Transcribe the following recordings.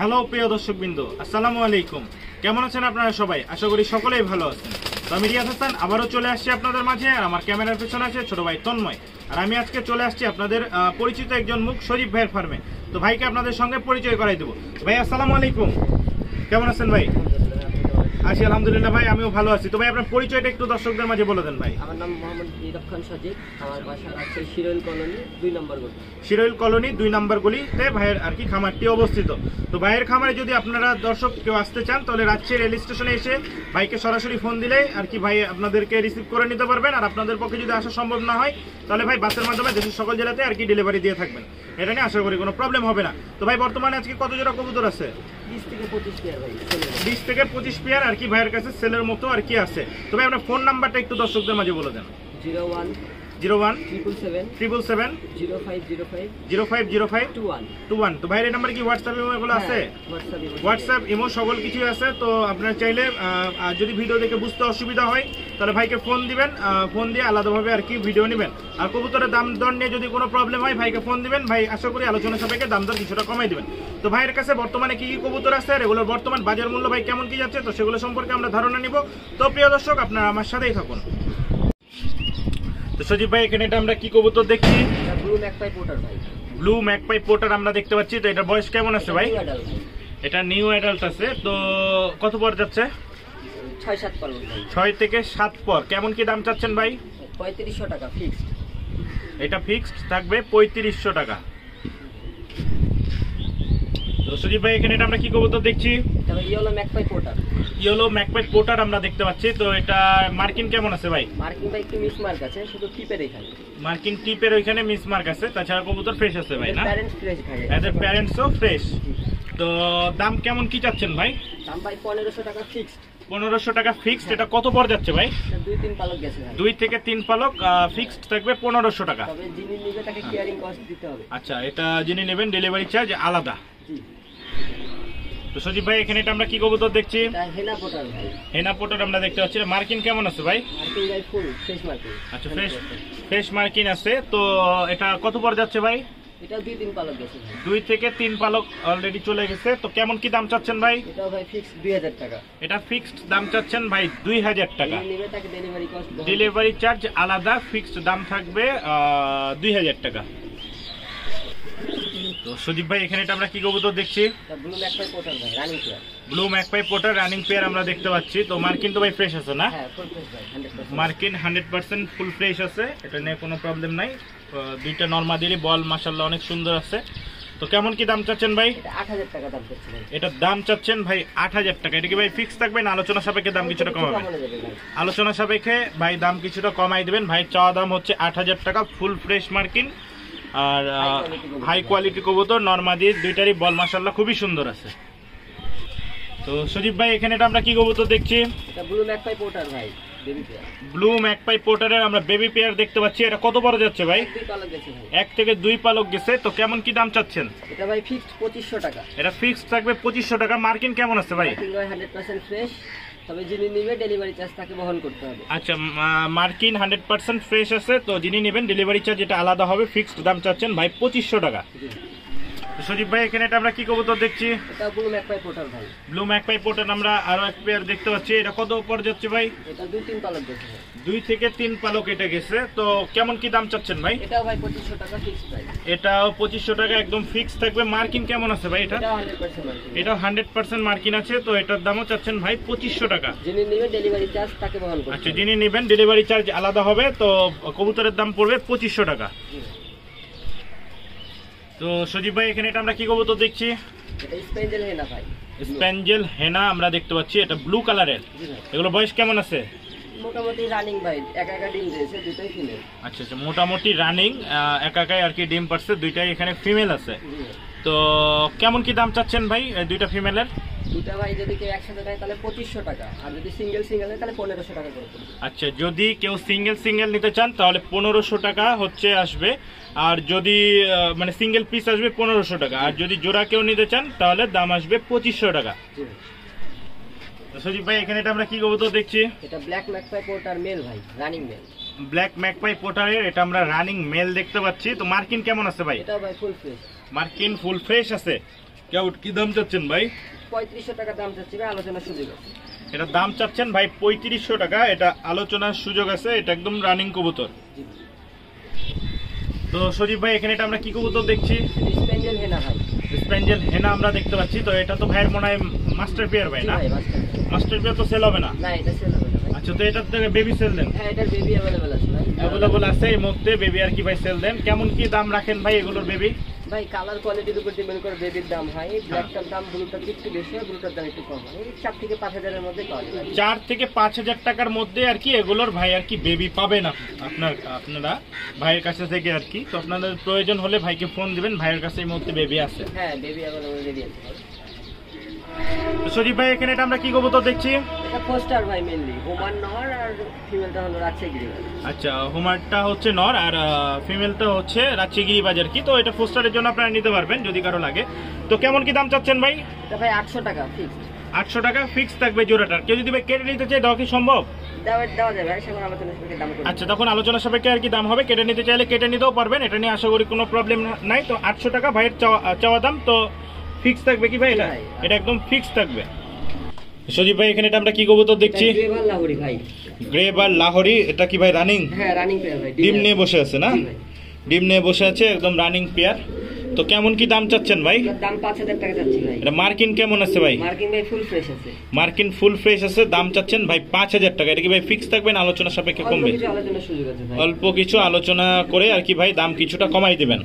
Hello, প্রিয় দর্শকবৃন্দ, আসসালামু আলাইকুম। কেমন আছেন আপনারা সবাই? আশা করি সকলেই ভালো আছেন। তো আমি রিয়াজ হাসান, আবারও চলে আসছি আপনাদের মাঝে, আর আমার ক্যামেরার পেছনে আছে ছোট ভাই তন্ময়। আর আমি আজকে চলে আসছি আপনাদের পরিচিত একজন মুখ শরীফ ভাইয়ের ফার্মে। তো ভাইকে আপনাদের সঙ্গে পরিচয় করাই দেবো। ভাই, আসসালামু আলাইকুম। কেমন আছেন ভাই? আছি আলহামদুলিল্লাহ ভাই আমিও ভালো আছি। তো ভাই আপনার পরিচয়টা একটু দর্শকদের মাঝে বলে দেন ভাই। আমার নাম মোহাম্মদ নীরব খান সাজিদ আমার বাসা আছে শিরোইল কলোনি দুই নম্বর গলি। শিরোইল কলোনি দুই নম্বর গলিতে ভাইয়ের আর কি খামারটি অবস্থিত। তো ভাইয়ের খামারে যদি আপনারা দর্শক কেউ আসতে চান তাহলে রাজশাহী রেল স্টেশনে এসে ভাইকে সরাসরি ফোন দিলে আর কি ভাই আপনাদেরকে রিসিভ করে নিতে পারবেন। আর আপনাদের পক্ষে যদি আসা সম্ভব না হয় তাহলে ভাই বাসের মাধ্যমে দেশের সকল জেলাতে আর কি ডেলিভারি দিয়ে থাকবেন। এটা নিয়ে আশা করি কোনো প্রবলেম হবে না। তো ভাই বর্তমানে আজকে কত জোড়া কবুতর আছে? বিশ থেকে পঁচিশ পেয়ার আর কি ভাইয়ের কাছে সেলের মতো আর কি আছে। তবে আপনার ফোন নাম্বারটা একটু দর্শকদের মাঝে বলে দেন। Zero one zero one triple seven triple seven zero five zero five zero five zero five two one two one তো ভাইয়ের নাম্বার কি হোয়াটসঅ্যাপে এগুলো আছে? হোয়াটসঅ্যাপ ইমো সকল কিছুই আছে তো আপনার চাইলে যদি ভিডিও দেখে বুঝতে অসুবিধা হয় তাহলে ভাইকে ফোন দিবেন ফোন দিয়ে আলাদাভাবে আর কি ভিডিও নেবেন। আর কবুতরের দাম দর নিয়ে যদি কোনো প্রবলেম হয় ভাইকে ফোন দিবেন ভাই আশা করি আলোচনা সাপেক্ষে দাম দর কিছুটা কমাই দিবেন। তো ভাইয়ের কাছে বর্তমানে কি কি কবুতর আছে আর এগুলোর বর্তমান বাজার মূল্য ভাই কেমন কি যাচ্ছে তো সেগুলো সম্পর্কে আমরা ধারণা নিব। তো প্রিয় দর্শক আপনারা আমার সাথেই থাকুন। তো সজীব ভাই এখানে এটা আমরা কি কবুতর দেখছি? ব্লু ম্যাকপাই পোর্টার ভাই। ব্লু ম্যাকপাই পোটার আমরা দেখতে পাচ্ছি। তো এটার বয়স কেমন আছে ভাই? এটা নিউ অ্যাডাল্ট আছে। তো কত পর যাচ্ছে? ছয় থেকে সাত পর। কেমন কি দাম চাচ্ছেন ভাই? পঁয়ত্রিশশো টাকা ফিক্সড এটা ফিক্সড থাকবে পঁয়ত্রিশশো টাকা। তো ভাই এখানে এটা আমরা কি কবুতর দেখছি? ইয়েলো ম্যাকপাই পোটার ইয়েলো ম্যাকপাইট পোটার আমরা দেখতে পাচ্ছি। তো এটা মার্কিন কেমন আছে ভাই? মার্কিং ভাই একটু মিস মার্ক আছে শুধু টিপের এখানে। মার্কিন টিপের ওইখানে মিস মার্ক আছে তাছাড়া কবুতর ফ্রেশ আছে ভাই না? প্যারেন্টস ফ্রেশ ভাই এদের প্যারেন্টসও ফ্রেশ তো দাম কেমন কি চাচ্ছেন ভাই? দাম ভাই পনেরোশো টাকা ফিক্সড পনেরোশো টাকা ফিক্সড এটা কত পর যাচ্ছে ভাই? দুই তিন পালক গেছে দুই থেকে তিন পালক ফিক্সড থাকবে পনেরোশো টাকা। যিনি নিবে তাকে কেয়ারিং কস্ট দিতে হবে। আচ্ছা এটা যিনি নেবেন ডেলিভারি চার্জ আলাদা। তো সজীব ভাই এখানে এটা আমরা কি কবুতর দেখছি? এটা হেনা পোটার আমরা দেখতে পাচ্ছি। মার্কিন কেমন আছে ভাই? আচ্ছা ফ্রেশ ফ্রেশ মার্কিন আছে। তো এটা কত পর যাচ্ছে ভাই? এটা দুই তিন পালক গেছে দুই থেকে তিন পালক অলরেডি চলে গেছে। তো কেমন কি দাম চাচ্ছেন ভাই? এটাও ভাই ফিক্স দুই হাজার টাকা। এটা ফিক্সড দাম চাচ্ছেন ভাই দুই হাজার টাকা। ডেলিভারি চার্জ আলাদা ফিক্সড দাম থাকবে দুই হাজার টাকা। তো সুদীপ ভাই এখানে এটা আমরা কি কবুতর দেখছি? ব্লু ম্যাকপাই পোটার ভাই running pair blue magpie pouter running pair আমরা দেখতে পাচ্ছি। তো মার্কিন তো ভাই ফ্রেশ আছে না? হ্যাঁ ফুল ফ্রেশ ভাই hundred percent marking hundred percent full fresh আছে এটা নিয়ে কোনো প্রবলেম নাই। দুইটা নর্মাদেরই বল মাসাল্লাহ অনেক সুন্দর আছে। তো কেমন কি দাম চাচ্ছেন ভাই? এটা আট হাজার টাকা দাম এটার দাম চাচ্ছেন ভাই আট হাজার টাকা। এটা কি ভাই ফিক্স থাকবে না? আলোচনা সাপেক্ষে দাম কিছুটা কমাবেন? ভাই। আলোচনা সাপেক্ষে ভাই দাম কিছুটা কমাই দিবেন। ভাই চাওয়া দাম হচ্ছে আট হাজার টাকা ফুল ফ্রেশ মার্কিন আর। হাই কোয়ালিটি কবুতর নর্মাদির দুইটারই বল মাসাল্লাহ খুবই সুন্দর আছে। তো সজীব ভাই এখানে এটা আমরা কি কবুতর দেখছি? এটা ব্লু ম্যাকপাই পোটার ভাই ব্লু ম্যাকপাই পোর্টারের আমরা বেবি পেয়ার দেখতে পাচ্ছি। এটা কত বড় যাচ্ছে ভাই? এক থেকে দুই পালক গেছে। তো কেমন কি দাম চাচ্ছেন? এটা ভাই ফিক্সড পঁচিশশো টাকা। এটা ফিক্সড থাকবে পঁচিশশো টাকা। মার্কিন কেমন আছে ভাই? ফ্রেশ তবে যিনি নেবে ডেলিভারি চার্জ তাকে বহন করতে হবে। আচ্ছা মার্কিন হান্ড্রেড পার্সেন্ট ফ্রেশ আছে তো যিনি নেবেন ডেলিভারি চার্জ এটা আলাদা হবে ফিক্সড দাম চাচ্ছেন ভাই পঁচিশশো টাকা। সজীব ভাই এখানে এটা আমরা কি কবুতর দেখছি? এটা ব্লু ম্যাকপাই পোটার ভাই। ব্লু ম্যাকপাই পোর্টার আমরা আরও এক পেয়ার দেখতে পাচ্ছি। এটা কত উপর যাচ্ছে ভাই? এটা দুই তিন পালক গেছে দুই থেকে তিন পালক এটা গেছে। তো কেমন কি দাম চাচ্ছেন ভাই? এটাও ভাই পঁচিশশো টাকা ফিক্সড ভাই এটাও পঁচিশশো টাকা একদম ফিক্স থাকবে। মার্কিন কেমন আছে ভাই এটা? হান্ড্রেড পার্সেন্ট এটা হান্ড্রেড পার্সেন্ট মার্কিন আছে। তো এটার দামও চাচ্ছেন ভাই পঁচিশশো টাকা। যিনি নিবে ডেলিভারি চার্জ তাকে বহন করতে আচ্ছা যিনি নেবেন ডেলিভারি চার্জ আলাদা হবে। তো কবুতরের দাম পড়বে পঁচিশশো টাকা। তো সজীব ভাই এখানে এটা আমরা কি করব তো দেখছি? হেনা ভাই। স্প্যাঞ্জেল হেনা আমরা দেখতে পাচ্ছি এটা ব্লু কালারের এগুলো বয়স কেমন আছে? মোটামুটি রানিং ভাই একা একা ডিম দিয়েছে দুটোই ফিমেল আচ্ছা আচ্ছা মোটামুটি রানিং একাকাই আর কি ডিম পারছে দুইটাই এখানে ফিমেল আছে। তো কেমন কি দাম চাচ্ছেন ভাই দুইটা ফিমেলের দুটা ভাই যদি কেউ একসাথে নেয় তাহলে পঁচিশশো টাকা। আর যদি সিঙ্গেল সিঙ্গেল নেয় তাহলে পনেরোশো টাকা করে আচ্ছা যদি কেউ সিঙ্গেল সিঙ্গেল নিতে চান তাহলে পনেরোশো টাকা হচ্ছে আসবে। আর যদি মানে সিঙ্গেল পিস আসবে পনেরোশো টাকা। আর যদি জোড়া কেউ নিতে চান তাহলে দাম আসবে পঁচিশশো টাকা। সজীব ভাই এখানে এটা আমরা কি কবুতর দেখছি? এটা ব্ল্যাক ম্যাকপাই পোর্টার মেল ভাই রানিং মেল ব্ল্যাক ম্যাকপাই পোটারের এটা আমরা রানিং মেল দেখতে পাচ্ছি। তো মার্কিন কেমন আছে ভাই? এটাও ভাই ফুল ফ্রেশ মার্কিন ফুল ফ্রেশ আছে। কেমন কি দাম চাচ্ছেন ভাই? পঁয়ত্রিশশো টাকা দাম চাচ্ছি ভাই আলোচনার সুযোগ আছে। এটা দাম চাচ্ছেন ভাই পঁয়ত্রিশশো টাকা। এটা আলোচনার সুযোগ আছে এটা একদম রানিং কবুতর। তো সজীব ভাই এখানে এটা আমরা কি কবুতর দেখছি? স্পেন্ডেল হেনা ভাই। স্প্যাঞ্জেল হেনা আমরা দেখতে পাচ্ছি। তো এটা তো ভাইয়ের মনে হয় মাস্টার পেয়ার ভাই না? মাস্টার পেয়ার তো সেল হবে না? না এটা সেল হবে না আচ্ছা তো এটার থেকে বেবি সেল দেন। হ্যাঁ এটার বেবি অ্যাভেলেবেল আছে ভাই। অ্যাভেলেবল আছে এই মুহূর্তে বেবি আর কি ভাই সেল দেন। কেমন কি দাম রাখেন ভাই এগুলোর বেবি ভাই কালার কোয়ালিটির উপর ডিপেন্ড করে বেবির দাম হয়। ব্ল্যাকটার দাম ব্লুটার একটু বেশি হয় ব্লুটার দাম একটু কম হয়। এই চার থেকে পাঁচ হাজারের মধ্যে পাওয়া যায়। চার থেকে পাঁচ হাজার টাকার মধ্যে আর কি এগুলোর ভাই আর কি বেবি পাবেন আপ- আপনার আপনারা ভাইয়ের কাছে থেকে আর কি। তো আপনাদের প্রয়োজন হলে ভাইকে ফোন দিবেন ভাইয়ের কাছে এই মুহূর্তে বেবি আছে। হ্যাঁ বেবি অ্যাভেলেবেল বেবি আছে সজীব ভাই এখানে এটা আমরা কি কবুতর দেখছি? এটা পোস্টার ভাই মেনলি হোমান নর আর ফিমেলটা হলো রাজশাহী আচ্ছা হুমারটা হচ্ছে নর আর ফিমেলটা হচ্ছে রাজশাহী বাজার কি। তো এটা পোস্টারের জন্য আপনারা নিতে পারবেন যদি কারও লাগে। তো কেমন কি দাম চাচ্ছেন ভাই? এটা ভাই আটশো টাকা ফিক্সড আটশো টাকা ফিক্স থাকবে জোড়াটার কেউ যদি কেটে নিতে দেওয়া কি সম্ভব? আচ্ছা তখন আলোচনা সাপেক্ষে আর কি দাম হবে। কেটে নিতে চাইলে কেটে নিতেও পারবেন। এটা নিয়ে আশা করি কোনো প্রবলেম নাই তো আটশো টাকা ভাইয়ের চাওয়া দাম। তো ফিক্স থাকবে কি ভাই এটা? এটা একদম ফিক্স থাকবে। সজীব ভাই এখানে এটা আমরা কি দেখছি? ড্রেভার লাহোরি ভাই। গ্রে বা লাহোরি এটা কি ভাই রানিং হ্যাঁ রানিং ভাই ডিম নিয়ে বসে আছে না? ডিম নিয়ে বসে আছে একদম রানিং পেয়ার তো কেমন কি দাম চাচ্ছেন ভাই? দাম পাঁচ হাজার টাকা যাচ্ছে ভাই। এটা মার্কিন কেমন আছে ভাই? মার্কিং ভাই ফুল ফ্রেশ আছে। মার্কিন ফুল ফ্রেশ আছে দাম চাচ্ছেন ভাই পাঁচ হাজার টাকা। এটা কি ভাই ফিক্স থাকবেন আলোচনা সাপেক্ষে কমবে? কিছু আলোচনার সুযোগ আছে ভাই। অল্প কিছু আলোচনা করে আর কি ভাই দাম কিছুটা কমাই দিবেন।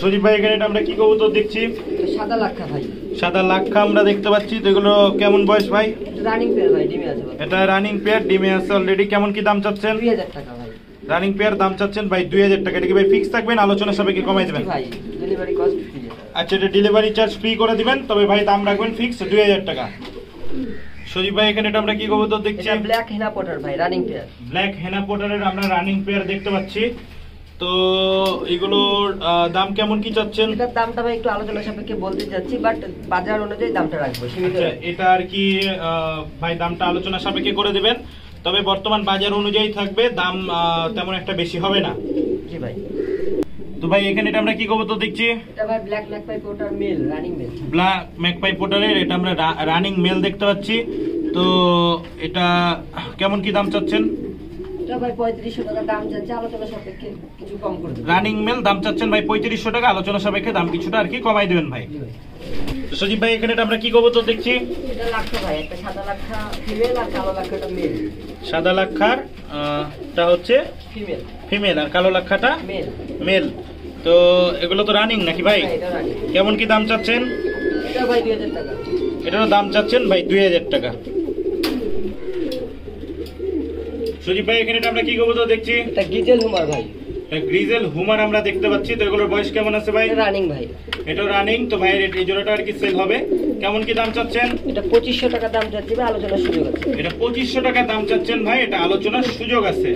সজীব ভাই এখানে এটা আমরা কি কবুতর দেখছি? এটা সাদা লাক্ষা ভাই। সাদা লাক্ষা আমরা দেখতে পাচ্ছি তো এগুলো কেমন বয়স ভাই? রানিং পেয়ার ভাই ডিমে আছে এটা রানিং পেয়ার ডিমে আছে অলরেডি কেমন কি দাম চাচ্ছেন? টাকা ভাই। রানিং পেয়ার দাম চাচ্ছেন ভাই দুই হাজার টাকা। এটা কি ভাই ফিক্স থাকবেন আলোচনা সাপেক্ষে কমাই দেবেন? ভাই ডেলিভারি কস্ট ফ্রি আচ্ছা এটা ডেলিভারি চার্জ ফ্রি করে দিবেন তবে ভাই দাম রাখবেন ফিক্স দুই হাজার টাকা। সজীব ভাই এখানে এটা আমরা কি কবুতর দেখছি? ব্ল্যাক হেনা পটার ভাই রানিং পেয়ার ব্ল্যাক হেনা পোটারের আমরা রানিং পেয়ার দেখতে পাচ্ছি। তো এগুলোর দাম কেমন কি চাচ্ছেন? এটার দামটা ভাই একটু আলোচনা সাপেক্ষে বলতে চাচ্ছি বাট বাজার অনুযায়ী দামটা রাখব আচ্ছা। এটা আর কি ভাই দামটা আলোচনা সাপেক্ষে করে দিবেন। তবে বর্তমান বাজার অনুযায়ী থাকবে দাম তেমন একটা বেশি হবে না। জি ভাই। তো ভাই এখানে এটা আমরা কি কবুতর দেখছি? এটা ভাই black magpie male running male black magpie পোটারের এটা আমরা রানিং মেল দেখতে পাচ্ছি। তো এটা কেমন কি দাম চাচ্ছেন? এটা ভাই পঁয়ত্রিশশো টাকা দাম যাচ্ছে আলোচনা সাপেক্ষে কিছু কম করে রানিং মেল দাম চাচ্ছেন ভাই পঁয়ত্রিশশো টাকা আলোচনা সাপেক্ষে দাম কিছুটা আর কি কমাই দেবেন ভাই। সজীব ভাই এখানে আমরা কি কবুতর দেখছি? এটা লাক্ষা ভাই একটা সাদা লাক্ষা ফিমেল আর কালো লাক্ষাটা মেল সাদা লাক্ষার টা হচ্ছে ফিমেল ফিমেল আর কালো লাক্ষাটা মেল মেল তো এগুলো তো রানিং নাকি ভাই? কেমন কি দাম চাচ্ছেন? এটা ভাই টাকা। এটারও দাম চাচ্ছেন ভাই দুই হাজার টাকা। সুদীপ ভাই এখানে আমরা কি কবুতর দেখছি? এটা গিজেল হুমার ভাই। গ্রিজেল হুমার আমরা দেখতে পাচ্ছি। তো এগুলোর বয়স কেমন আছে ভাই? রানিং ভাই। এটা রানিং তো ভাই এই জোড়াটা আর কি সেল হবে। কেমন কি দাম চাচ্ছেন? এটা পঁচিশশো টাকা দাম চাচ্ছি আলোচনার সুযোগ আছে। এটা পঁচিশশো টাকা দাম চাচ্ছেন ভাই এটা আলোচনার সুযোগ আছে।